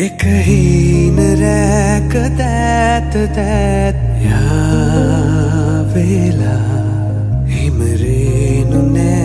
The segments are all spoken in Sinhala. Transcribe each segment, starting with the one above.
එක හීන රැක තැත තැත් යාවෙලා හිමරේනුනෑ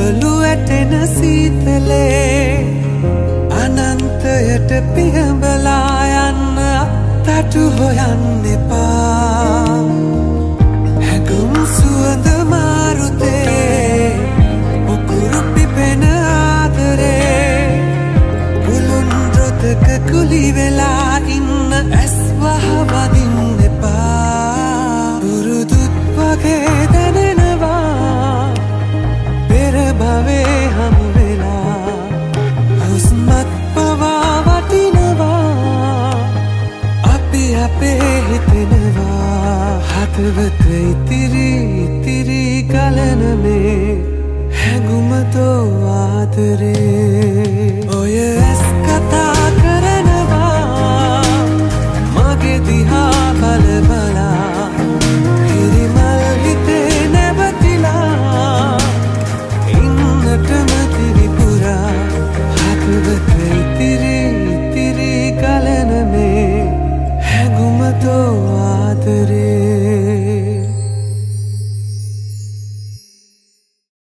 ඔබලු ඇටෙන සීතලේ අනන්තයට පිහඹලා යන්න අත්තටු හොයන්න එපා. අපේ හිතෙනවා. හතවත ඉතිරි ඉතිරි කලන මේ හැඟුමතෝ ආදරේ.